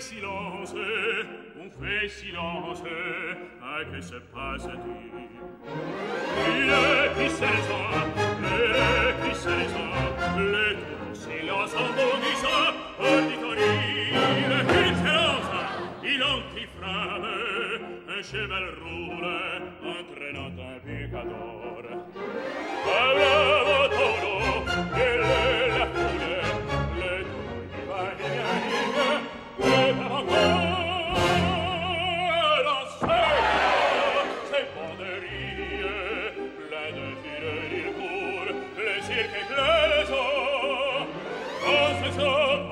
silence, on fait silence, à que se passe-t-il Il est qui saison, le qui saison, le tout silence en bondissant, auditorie, il qui silence, il en qui frappe, un cheval roule, entraînant un picador. Parlavo toro,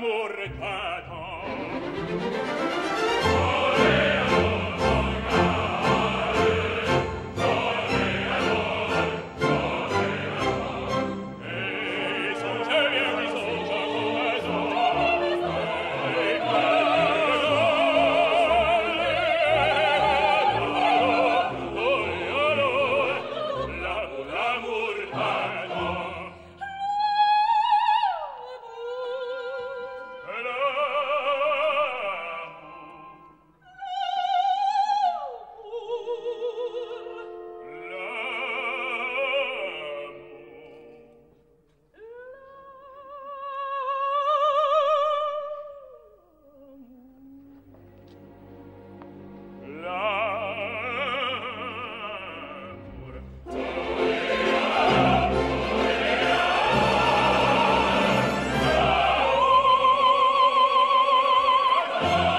l'amor cata Oh!